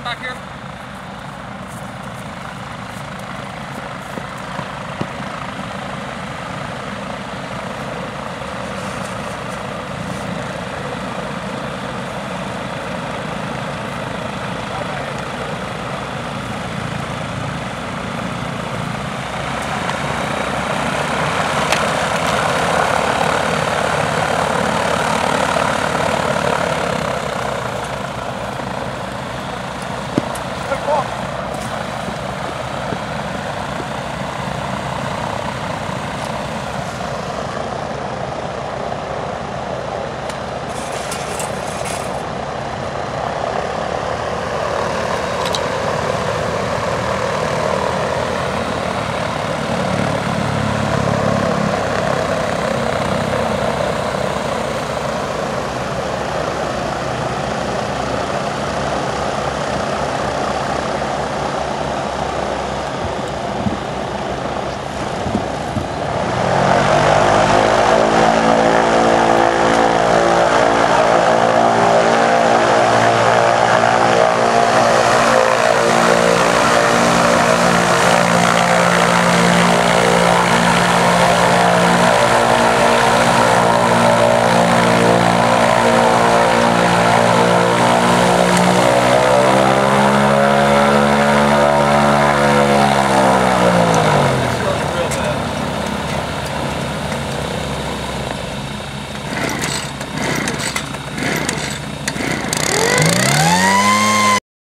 time back here?